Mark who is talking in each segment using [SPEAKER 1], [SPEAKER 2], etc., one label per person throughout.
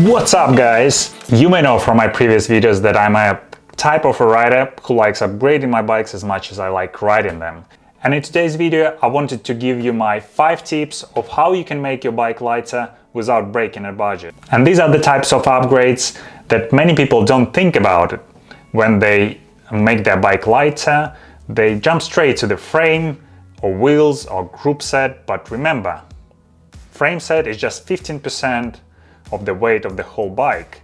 [SPEAKER 1] What's up guys? You may know from my previous videos that I'm a type of a rider who likes upgrading my bikes as much as I like riding them. And in today's video I wanted to give you my 5 tips of how you can make your bike lighter without breaking a budget. And these are the types of upgrades that many people don't think about when they make their bike lighter. They jump straight to the frame or wheels or group set, but remember, frame set is just 15% of the weight of the whole bike,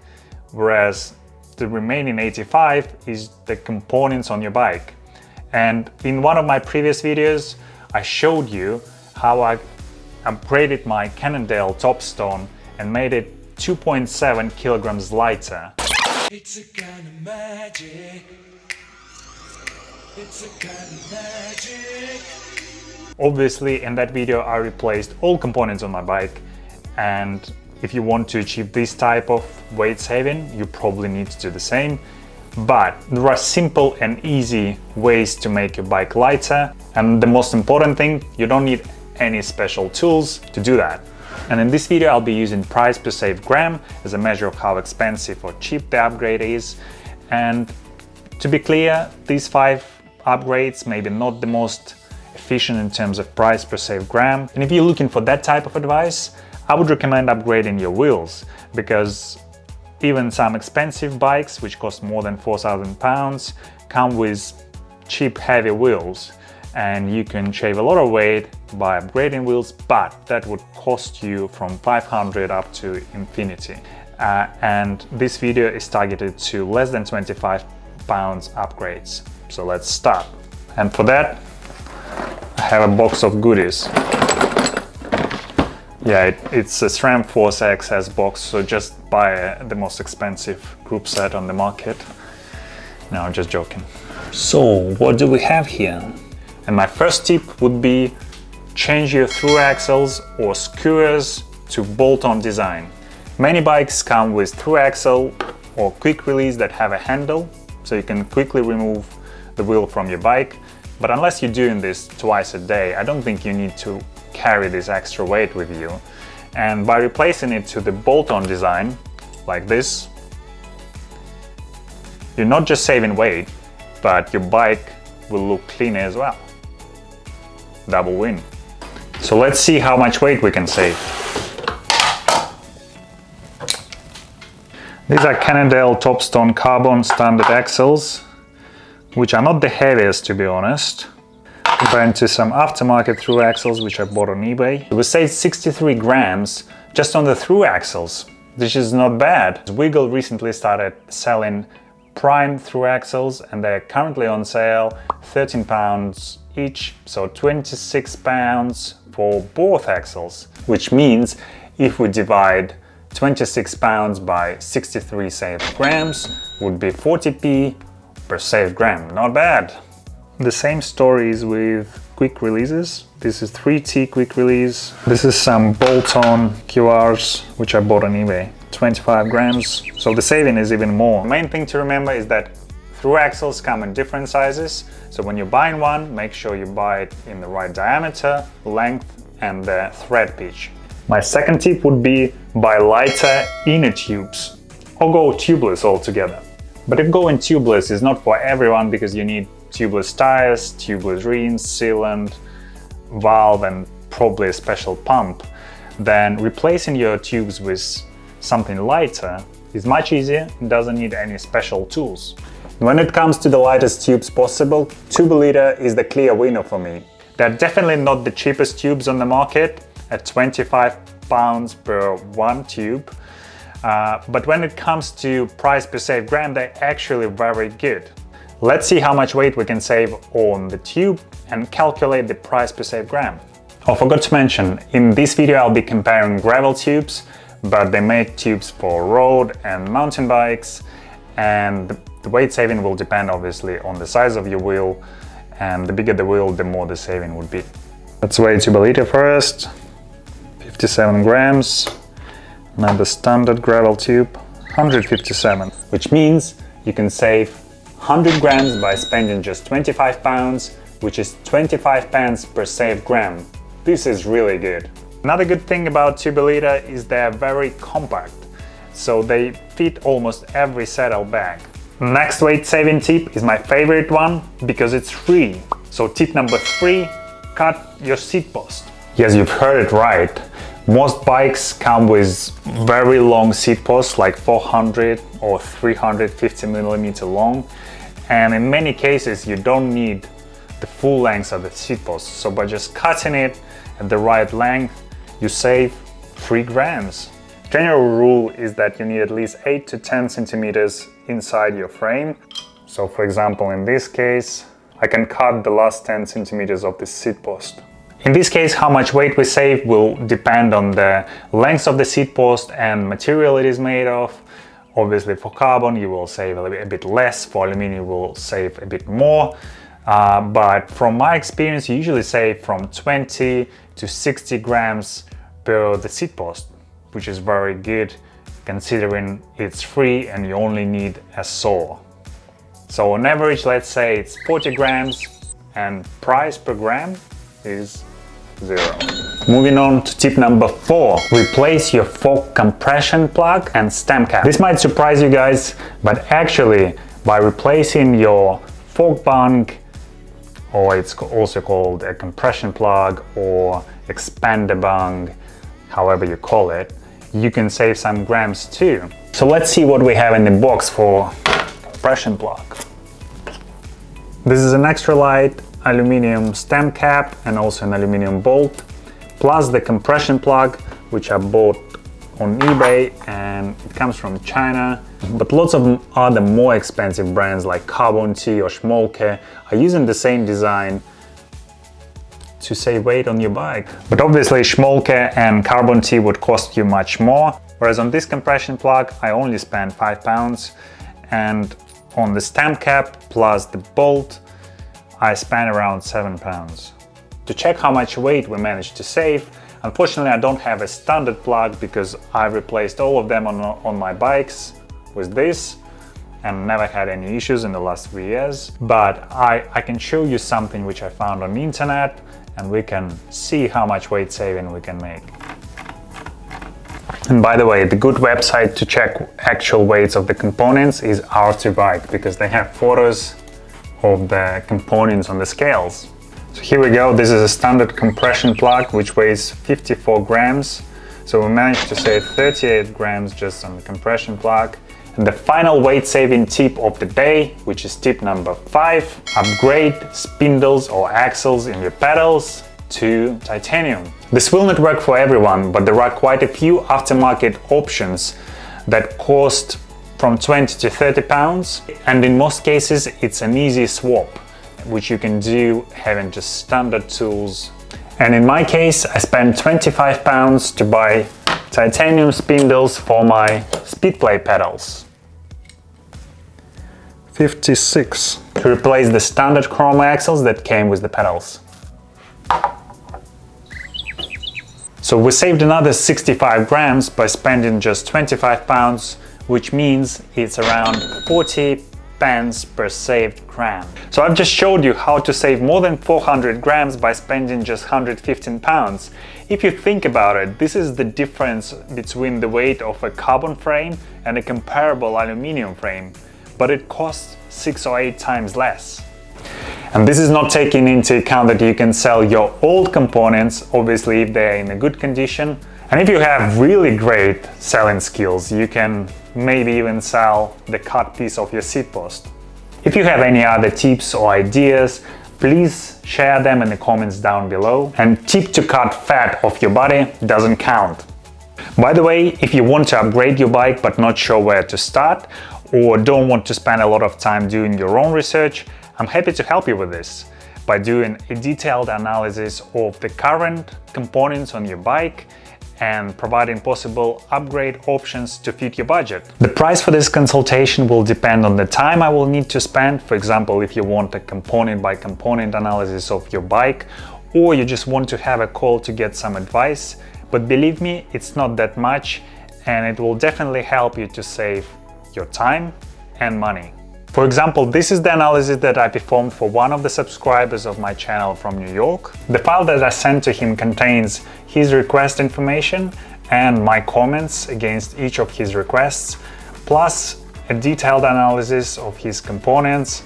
[SPEAKER 1] whereas the remaining 85 is the components on your bike. And in one of my previous videos, I showed you how I upgraded my Cannondale Topstone and made it 2.7 kilograms lighter. It's a kind of magic. It's a kind of magic. Obviously, in that video, I replaced all components on my bike and if you want to achieve this type of weight saving, you probably need to do the same. But there are simple and easy ways to make your bike lighter. And the most important thing, you don't need any special tools to do that. And in this video, I'll be using price per save gram as a measure of how expensive or cheap the upgrade is. And to be clear, these five upgrades maybe not the most efficient in terms of price per save gram. And if you're looking for that type of advice, I would recommend upgrading your wheels because even some expensive bikes, which cost more than 4,000 pounds, come with cheap heavy wheels and you can shave a lot of weight by upgrading wheels, but that would cost you from 500 up to infinity. Uh, and this video is targeted to less than 25 pounds upgrades. So let's start. And for that, I have a box of goodies. Yeah, it, it's a SRAM Force AXS box, so just buy the most expensive group set on the market. No, I'm just joking. So, what do we have here? And my first tip would be change your through axles or skewers to bolt-on design. Many bikes come with through axle or quick release that have a handle, so you can quickly remove the wheel from your bike. But unless you're doing this twice a day, I don't think you need to carry this extra weight with you. And by replacing it to the bolt-on design, like this, you're not just saving weight, but your bike will look cleaner as well. Double win. So let's see how much weight we can save. These are Cannondale Topstone Carbon Standard Axles, which are not the heaviest to be honest, compared to some aftermarket through axles which I bought on eBay. We saved 63 grams just on the through axles. This is not bad. Wiggle recently started selling prime through axles and they're currently on sale 13 pounds each so 26 pounds for both axles which means if we divide 26 pounds by 63 saved grams would be 40p per saved gram not bad the same stories with quick releases. This is 3T quick release. This is some bolt-on QRs, which I bought on eBay. 25 grams, so the saving is even more. The main thing to remember is that through axles come in different sizes, so when you're buying one, make sure you buy it in the right diameter, length and the thread pitch. My second tip would be buy lighter inner tubes or go tubeless altogether. But if going tubeless is not for everyone because you need tubeless tires, tubeless rims, sealant, valve and probably a special pump, then replacing your tubes with something lighter is much easier and doesn't need any special tools. When it comes to the lightest tubes possible, Tubolito is the clear winner for me. They're definitely not the cheapest tubes on the market at 25 pounds per one tube, uh, but when it comes to price per saved gram, they're actually very good. Let's see how much weight we can save on the tube and calculate the price per saved gram. Oh, forgot to mention, in this video I'll be comparing gravel tubes, but they make tubes for road and mountain bikes, and the weight saving will depend obviously on the size of your wheel, and the bigger the wheel, the more the saving would be. Let's weigh Tubolito first, 57 grams, and the standard gravel tube, 157, which means you can save 100 grams by spending just 25 pounds, which is 25 pence per saved gram. This is really good. Another good thing about Tubolito is they're very compact so they fit almost every saddle bag. Next weight saving tip is my favorite one because it's free. So tip number three, cut your seat post. Yes, you've heard it right. Most bikes come with very long seat posts like 400 or 350 millimeter long. And in many cases, you don't need the full length of the seat post. So by just cutting it at the right length, you save three grams. General rule is that you need at least 8 to 10 centimeters inside your frame. So for example, in this case, I can cut the last 10 centimeters of the seat post. In this case, how much weight we save will depend on the length of the seat post and material it is made of. Obviously for carbon you will save a bit less, for aluminum you will save a bit more. Uh, but from my experience, you usually save from 20 to 60 grams per the seat post which is very good considering it's free and you only need a saw. So on average, let's say it's 40 grams and price per gram is zero. Moving on to tip number four, replace your fork compression plug and stem cap. This might surprise you guys, but actually by replacing your fork bung, or it's also called a compression plug or expander bung, however you call it, you can save some grams too. So let's see what we have in the box for compression plug. This is an extra light aluminum stem cap and also an aluminum bolt, plus the compression plug, which I bought on eBay and it comes from China. But lots of other more expensive brands like Carbon T or Schmolke are using the same design to save weight on your bike. But obviously Schmolke and Carbon T would cost you much more, whereas on this compression plug I only spent 5 pounds and on the stem cap plus the bolt I spent around 7 pounds. To check how much weight we managed to save, unfortunately I don't have a standard plug because I replaced all of them on, on my bikes with this and never had any issues in the last three years. But I, I can show you something which I found on the internet and we can see how much weight saving we can make. And by the way, the good website to check actual weights of the components is R2Bike because they have photos of the components on the scales. So here we go, this is a standard compression plug which weighs 54 grams. So we managed to save 38 grams just on the compression plug and the final weight saving tip of the day, which is tip number five, upgrade spindles or axles in your pedals to titanium. This will not work for everyone, but there are quite a few aftermarket options that cost from 20 to 30 pounds. And in most cases, it's an easy swap, which you can do having just standard tools. And in my case, I spent 25 pounds to buy titanium spindles for my speedplay pedals. 56 to replace the standard chrome axles that came with the pedals. So we saved another 65 grams by spending just 25 pounds, which means it's around 40 pence per saved gram. So I've just showed you how to save more than 400 grams by spending just 115 pounds. If you think about it, this is the difference between the weight of a carbon frame and a comparable aluminium frame, but it costs six or eight times less. And this is not taking into account that you can sell your old components, obviously if they're in a good condition. And if you have really great selling skills, you can maybe even sell the cut piece of your seat post. If you have any other tips or ideas, please share them in the comments down below. And tip to cut fat off your body doesn't count. By the way, if you want to upgrade your bike but not sure where to start, or don't want to spend a lot of time doing your own research, I'm happy to help you with this by doing a detailed analysis of the current components on your bike and providing possible upgrade options to fit your budget. The price for this consultation will depend on the time I will need to spend. For example, if you want a component by component analysis of your bike or you just want to have a call to get some advice. But believe me, it's not that much and it will definitely help you to save your time and money. For example, this is the analysis that I performed for one of the subscribers of my channel from New York. The file that I sent to him contains his request information and my comments against each of his requests, plus a detailed analysis of his components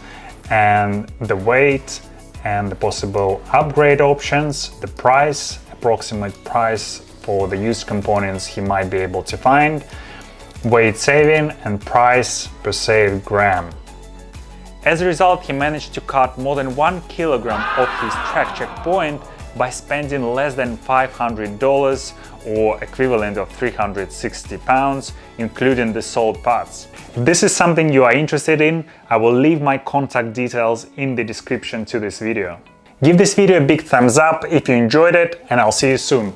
[SPEAKER 1] and the weight and the possible upgrade options, the price, approximate price for the used components he might be able to find, weight saving and price per saved gram. As a result, he managed to cut more than one kilogram off his Trek Checkpoint by spending less than $500 or equivalent of 360 pounds, including the sold parts. If this is something you are interested in, I will leave my contact details in the description to this video. Give this video a big thumbs up if you enjoyed it and I'll see you soon.